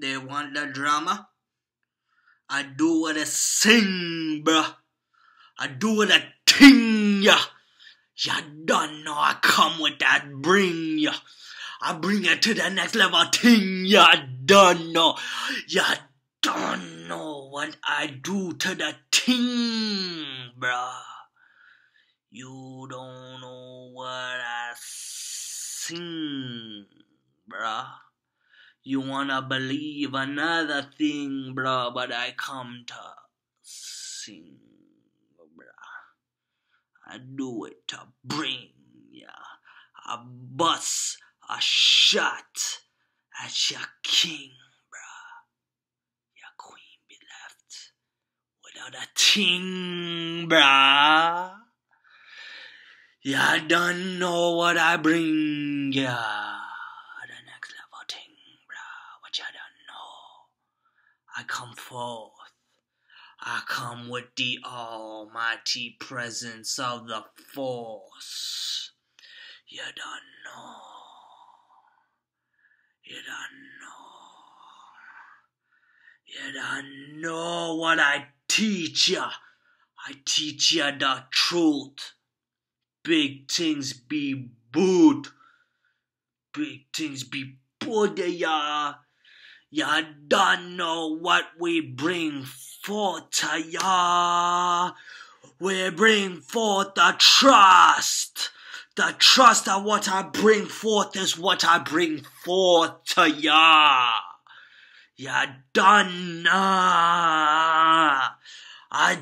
They want the drama. I do what I sing, bruh. I do what I ting ya. Ya don't know I come with that bring ya. I bring it to the next level ting ya don't know. Ya don't know what I do to the ting, bruh. You don't know what I sing, bruh. You wanna believe another thing, bruh, but I come to sing, bruh. I do it to bring ya a bus, a shot at your king, bruh. Your queen be left without a ting, bruh. Ya don't know what I bring ya. The next level ting, What ya don't know. I come forth. I come with the almighty presence of the force. You don't know. You don't know. You don't know what I teach ya. I teach ya the truth. Big things be good. Big things be good, ya. Ya don't know what we bring forth to ya. We bring forth the trust. The trust of what I bring forth is what I bring forth to ya. Ya done. I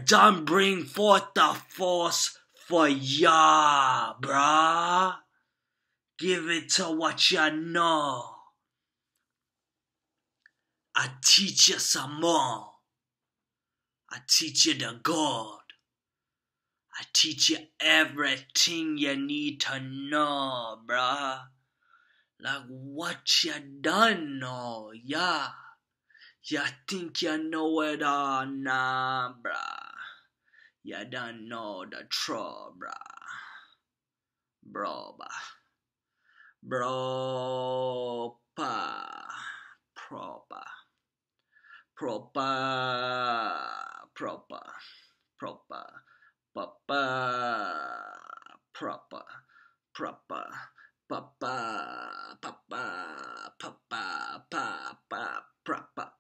done bring forth the force for ya, bruh. Give it to what ya know. I teach you some more. I teach you the God. I teach you everything you need to know, bruh. Like what you done know, yeah. You think you know it all, nah, bruh. You don't know the truth, bruh. Bro, bruh. Bro, pa. Proper. Proper. Proper. Proper. Proper. Proper. Proper. Proper. Proper. Proper.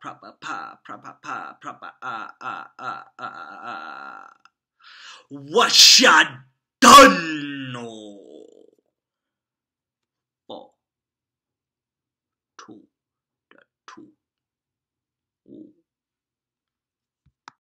Proper. Proper. Proper. Ah. Ah. Ah. Ah. Ah. What ya done? cool.